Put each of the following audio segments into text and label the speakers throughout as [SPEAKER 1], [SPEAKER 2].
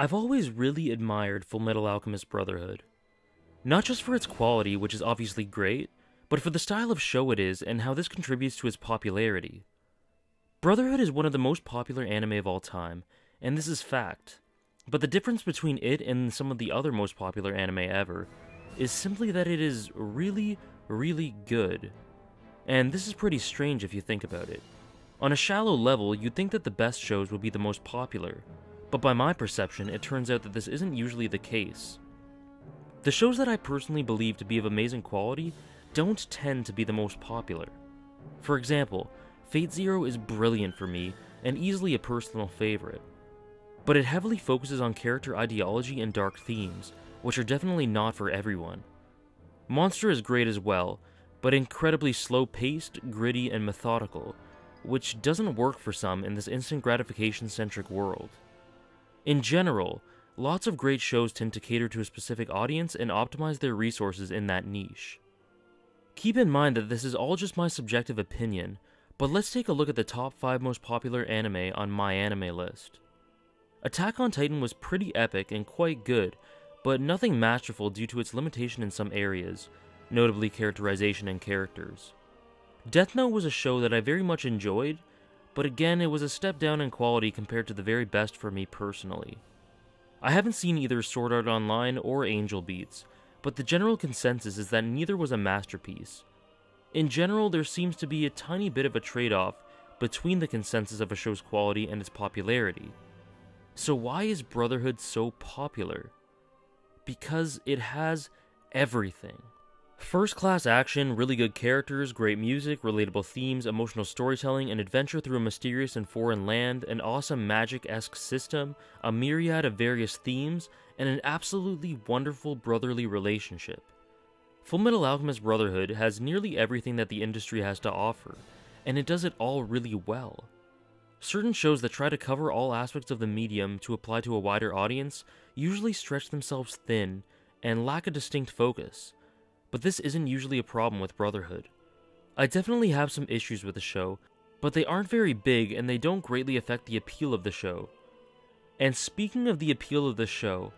[SPEAKER 1] I've always really admired Fullmetal Alchemist Brotherhood. Not just for its quality, which is obviously great, but for the style of show it is and how this contributes to its popularity. Brotherhood is one of the most popular anime of all time, and this is fact. But the difference between it and some of the other most popular anime ever is simply that it is really, really good. And this is pretty strange if you think about it. On a shallow level, you'd think that the best shows would be the most popular, but by my perception, it turns out that this isn't usually the case. The shows that I personally believe to be of amazing quality don't tend to be the most popular. For example, Fate Zero is brilliant for me and easily a personal favorite, but it heavily focuses on character ideology and dark themes, which are definitely not for everyone. Monster is great as well, but incredibly slow paced, gritty, and methodical, which doesn't work for some in this instant gratification centric world. In general, lots of great shows tend to cater to a specific audience and optimize their resources in that niche. Keep in mind that this is all just my subjective opinion, but let's take a look at the top 5 most popular anime on my anime list. Attack on Titan was pretty epic and quite good, but nothing masterful due to its limitation in some areas, notably characterization and characters. Death Note was a show that I very much enjoyed, but again, it was a step down in quality compared to the very best for me personally. I haven't seen either Sword Art Online or Angel Beats, but the general consensus is that neither was a masterpiece. In general, there seems to be a tiny bit of a trade off between the consensus of a show's quality and its popularity. So, why is Brotherhood so popular? Because it has everything. First class action, really good characters, great music, relatable themes, emotional storytelling, an adventure through a mysterious and foreign land, an awesome magic esque system, a myriad of various themes, and an absolutely wonderful brotherly relationship. Fullmetal Alchemist Brotherhood has nearly everything that the industry has to offer, and it does it all really well. Certain shows that try to cover all aspects of the medium to apply to a wider audience usually stretch themselves thin and lack a distinct focus but this isn't usually a problem with Brotherhood. I definitely have some issues with the show, but they aren't very big and they don't greatly affect the appeal of the show. And speaking of the appeal of the show,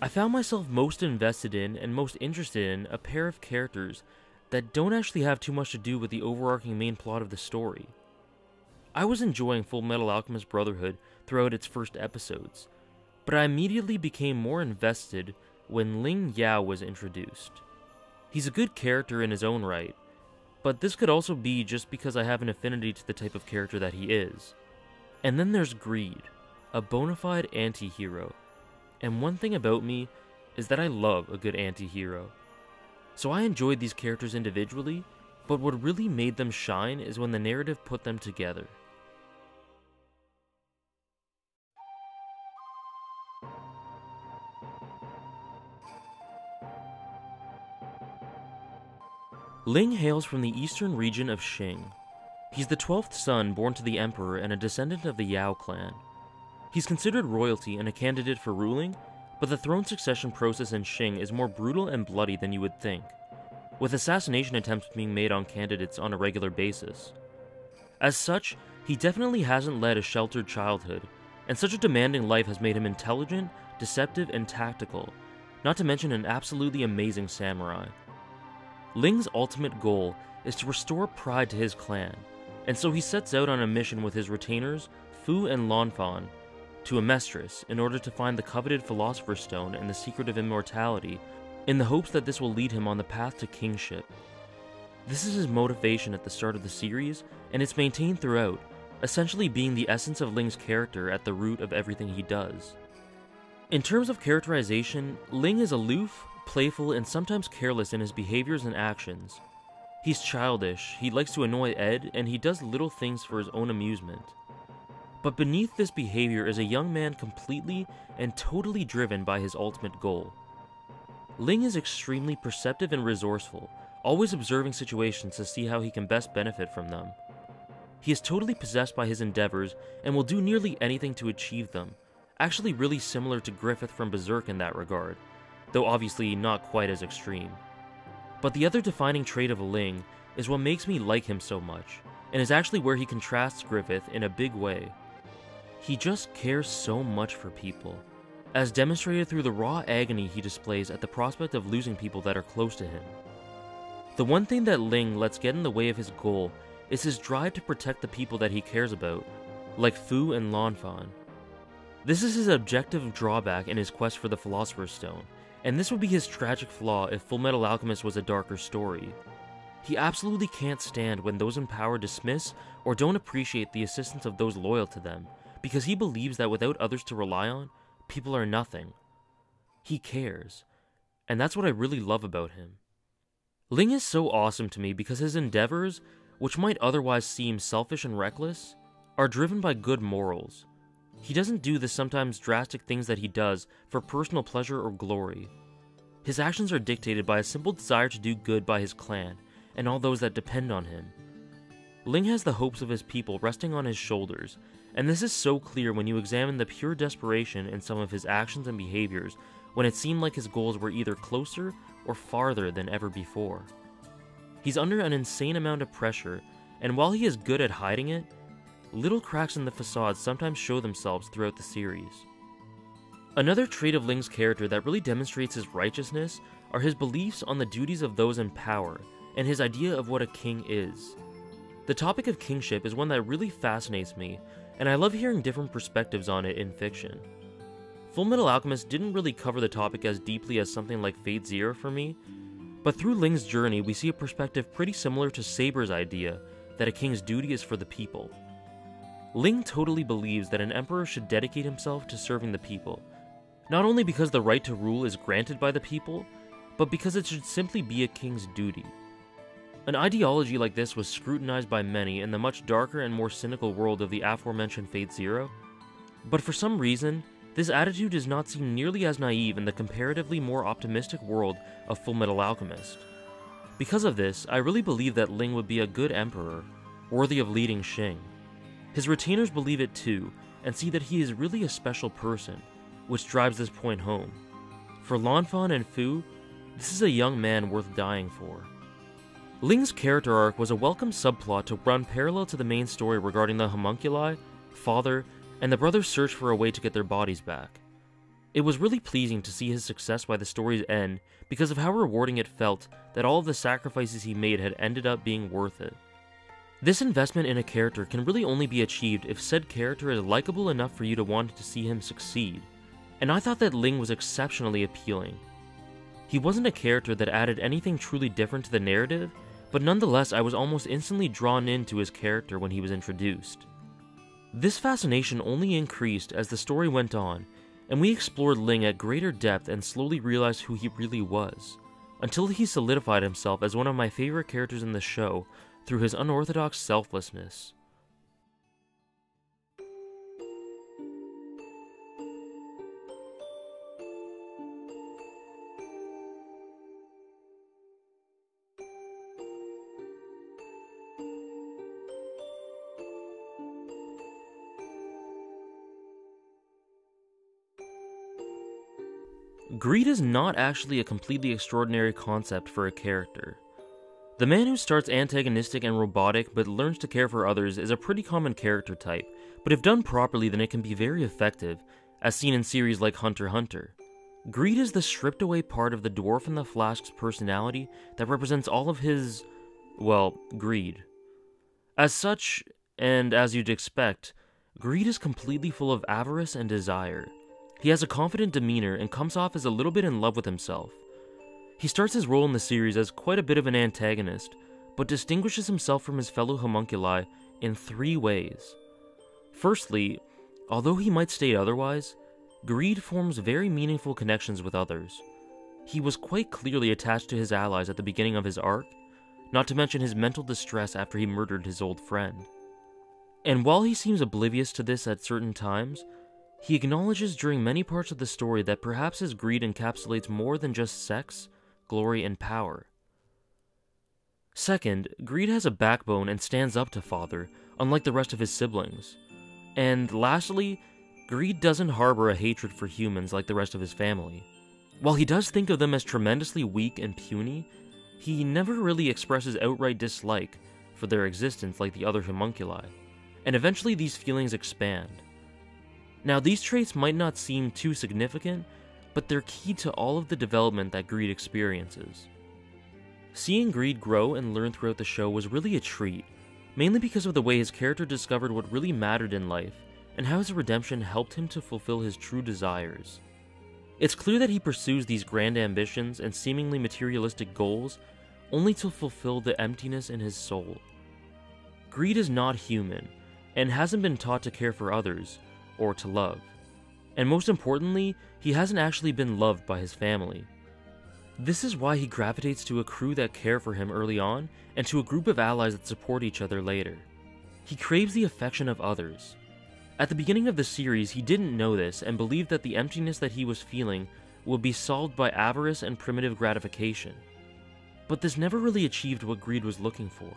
[SPEAKER 1] I found myself most invested in and most interested in a pair of characters that don't actually have too much to do with the overarching main plot of the story. I was enjoying Fullmetal Alchemist Brotherhood throughout its first episodes, but I immediately became more invested when Ling Yao was introduced. He's a good character in his own right, but this could also be just because I have an affinity to the type of character that he is. And then there's Greed, a bona fide anti hero. And one thing about me is that I love a good anti hero. So I enjoyed these characters individually, but what really made them shine is when the narrative put them together. Ling hails from the eastern region of Xing. He's the 12th son born to the Emperor and a descendant of the Yao clan. He's considered royalty and a candidate for ruling, but the throne succession process in Xing is more brutal and bloody than you would think, with assassination attempts being made on candidates on a regular basis. As such, he definitely hasn't led a sheltered childhood, and such a demanding life has made him intelligent, deceptive, and tactical, not to mention an absolutely amazing samurai. Ling's ultimate goal is to restore pride to his clan, and so he sets out on a mission with his retainers, Fu and Lanfan, to Amestris in order to find the coveted Philosopher's Stone and the secret of immortality, in the hopes that this will lead him on the path to kingship. This is his motivation at the start of the series, and it's maintained throughout, essentially being the essence of Ling's character at the root of everything he does. In terms of characterization, Ling is aloof, playful, and sometimes careless in his behaviors and actions. He's childish, he likes to annoy Ed, and he does little things for his own amusement. But beneath this behavior is a young man completely and totally driven by his ultimate goal. Ling is extremely perceptive and resourceful, always observing situations to see how he can best benefit from them. He is totally possessed by his endeavors and will do nearly anything to achieve them, actually, really similar to Griffith from Berserk in that regard, though obviously not quite as extreme. But the other defining trait of Ling is what makes me like him so much, and is actually where he contrasts Griffith in a big way. He just cares so much for people, as demonstrated through the raw agony he displays at the prospect of losing people that are close to him. The one thing that Ling lets get in the way of his goal is his drive to protect the people that he cares about, like Fu and Lanfan. This is his objective drawback in his quest for the Philosopher's Stone, and this would be his tragic flaw if Fullmetal Alchemist was a darker story. He absolutely can't stand when those in power dismiss or don't appreciate the assistance of those loyal to them, because he believes that without others to rely on, people are nothing. He cares, and that's what I really love about him. Ling is so awesome to me because his endeavors, which might otherwise seem selfish and reckless, are driven by good morals. He doesn't do the sometimes drastic things that he does for personal pleasure or glory. His actions are dictated by a simple desire to do good by his clan and all those that depend on him. Ling has the hopes of his people resting on his shoulders, and this is so clear when you examine the pure desperation in some of his actions and behaviors when it seemed like his goals were either closer or farther than ever before. He's under an insane amount of pressure, and while he is good at hiding it, little cracks in the facade sometimes show themselves throughout the series. Another trait of Ling's character that really demonstrates his righteousness are his beliefs on the duties of those in power and his idea of what a king is. The topic of kingship is one that really fascinates me, and I love hearing different perspectives on it in fiction. Fullmetal Alchemist didn't really cover the topic as deeply as something like Fate Zero for me, but through Ling's journey, we see a perspective pretty similar to Saber's idea that a king's duty is for the people. Ling totally believes that an emperor should dedicate himself to serving the people, not only because the right to rule is granted by the people, but because it should simply be a king's duty. An ideology like this was scrutinized by many in the much darker and more cynical world of the aforementioned Fate Zero, but for some reason, this attitude does not seem nearly as naive in the comparatively more optimistic world of Fullmetal Alchemist. Because of this, I really believe that Ling would be a good emperor, worthy of leading Xing. His retainers believe it too, and see that he is really a special person, which drives this point home. For Lanfan and Fu, this is a young man worth dying for. Ling's character arc was a welcome subplot to run parallel to the main story regarding the homunculi, father, and the brothers' search for a way to get their bodies back. It was really pleasing to see his success by the story's end because of how rewarding it felt that all of the sacrifices he made had ended up being worth it. This investment in a character can really only be achieved if said character is likable enough for you to want to see him succeed, and I thought that Ling was exceptionally appealing. He wasn't a character that added anything truly different to the narrative, but nonetheless I was almost instantly drawn into his character when he was introduced. This fascination only increased as the story went on, and we explored Ling at greater depth and slowly realized who he really was, until he solidified himself as one of my favorite characters in the show through his unorthodox selflessness. Greed is not actually a completely extraordinary concept for a character. The man who starts antagonistic and robotic but learns to care for others is a pretty common character type, but if done properly then it can be very effective, as seen in series like Hunter Hunter. Greed is the stripped away part of the dwarf in the Flask's personality that represents all of his, well, greed. As such, and as you'd expect, greed is completely full of avarice and desire. He has a confident demeanor and comes off as a little bit in love with himself. He starts his role in the series as quite a bit of an antagonist, but distinguishes himself from his fellow homunculi in three ways. Firstly, although he might state otherwise, Greed forms very meaningful connections with others. He was quite clearly attached to his allies at the beginning of his arc, not to mention his mental distress after he murdered his old friend. And while he seems oblivious to this at certain times, he acknowledges during many parts of the story that perhaps his greed encapsulates more than just sex, glory, and power. Second, Greed has a backbone and stands up to Father, unlike the rest of his siblings. And lastly, Greed doesn't harbor a hatred for humans like the rest of his family. While he does think of them as tremendously weak and puny, he never really expresses outright dislike for their existence like the other homunculi, and eventually these feelings expand. Now, these traits might not seem too significant, but they're key to all of the development that Greed experiences. Seeing Greed grow and learn throughout the show was really a treat, mainly because of the way his character discovered what really mattered in life and how his redemption helped him to fulfill his true desires. It's clear that he pursues these grand ambitions and seemingly materialistic goals only to fulfill the emptiness in his soul. Greed is not human and hasn't been taught to care for others or to love. And most importantly, he hasn't actually been loved by his family. This is why he gravitates to a crew that care for him early on and to a group of allies that support each other later. He craves the affection of others. At the beginning of the series, he didn't know this and believed that the emptiness that he was feeling would be solved by avarice and primitive gratification. But this never really achieved what Greed was looking for.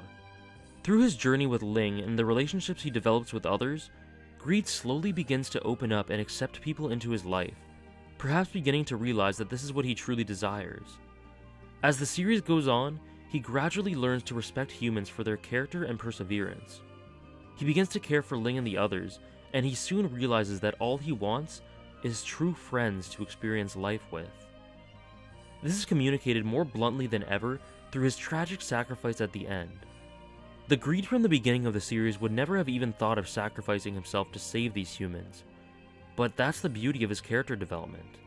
[SPEAKER 1] Through his journey with Ling and the relationships he develops with others, Greed slowly begins to open up and accept people into his life, perhaps beginning to realize that this is what he truly desires. As the series goes on, he gradually learns to respect humans for their character and perseverance. He begins to care for Ling and the others, and he soon realizes that all he wants is true friends to experience life with. This is communicated more bluntly than ever through his tragic sacrifice at the end. The greed from the beginning of the series would never have even thought of sacrificing himself to save these humans, but that's the beauty of his character development.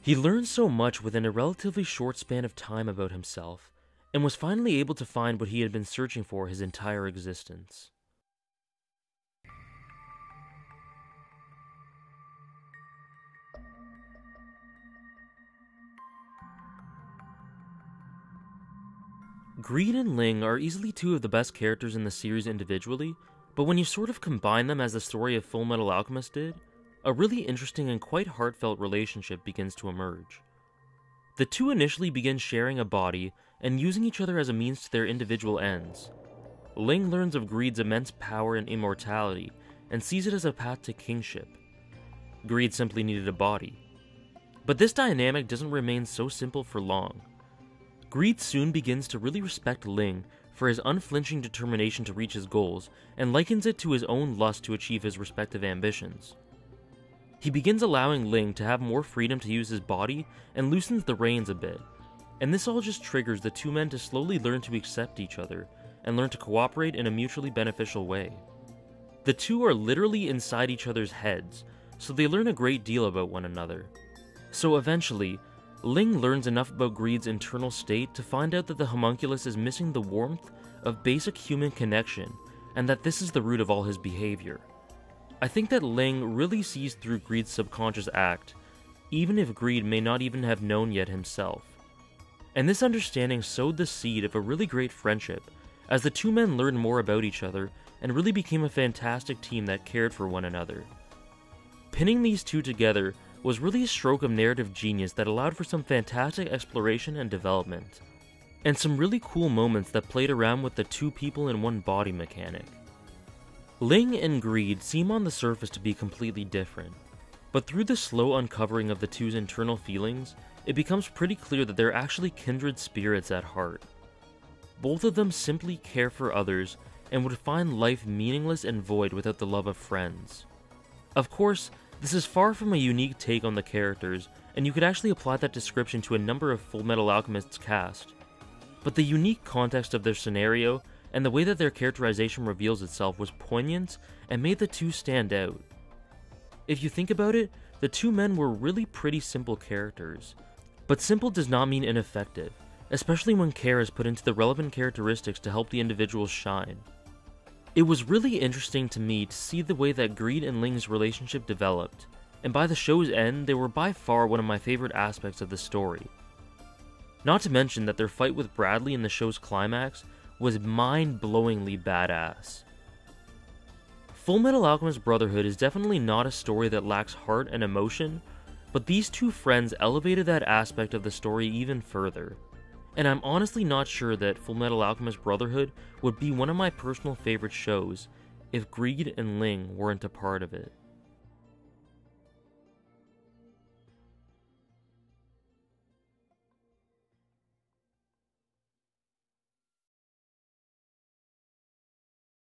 [SPEAKER 1] He learned so much within a relatively short span of time about himself, and was finally able to find what he had been searching for his entire existence. Greed and Ling are easily two of the best characters in the series individually, but when you sort of combine them as the story of Fullmetal Alchemist did, a really interesting and quite heartfelt relationship begins to emerge. The two initially begin sharing a body and using each other as a means to their individual ends. Ling learns of Greed's immense power and immortality and sees it as a path to kingship. Greed simply needed a body. But this dynamic doesn't remain so simple for long. Greed soon begins to really respect Ling for his unflinching determination to reach his goals and likens it to his own lust to achieve his respective ambitions. He begins allowing Ling to have more freedom to use his body and loosens the reins a bit, and this all just triggers the two men to slowly learn to accept each other and learn to cooperate in a mutually beneficial way. The two are literally inside each other's heads, so they learn a great deal about one another. So eventually, Ling learns enough about Greed's internal state to find out that the homunculus is missing the warmth of basic human connection, and that this is the root of all his behavior. I think that Ling really sees through Greed's subconscious act, even if Greed may not even have known yet himself. And this understanding sowed the seed of a really great friendship, as the two men learned more about each other and really became a fantastic team that cared for one another. Pinning these two together was really a stroke of narrative genius that allowed for some fantastic exploration and development, and some really cool moments that played around with the two people in one body mechanic. Ling and Greed seem on the surface to be completely different, but through the slow uncovering of the two's internal feelings, it becomes pretty clear that they're actually kindred spirits at heart. Both of them simply care for others and would find life meaningless and void without the love of friends. Of course, this is far from a unique take on the characters, and you could actually apply that description to a number of Fullmetal Alchemist's cast. But the unique context of their scenario and the way that their characterization reveals itself was poignant and made the two stand out. If you think about it, the two men were really pretty simple characters. But simple does not mean ineffective, especially when care is put into the relevant characteristics to help the individuals shine. It was really interesting to me to see the way that Greed and Ling's relationship developed, and by the show's end, they were by far one of my favorite aspects of the story. Not to mention that their fight with Bradley in the show's climax was mind blowingly badass. Fullmetal Alchemist Brotherhood is definitely not a story that lacks heart and emotion, but these two friends elevated that aspect of the story even further and I'm honestly not sure that Fullmetal Alchemist Brotherhood would be one of my personal favorite shows if Greed and Ling weren't a part of it.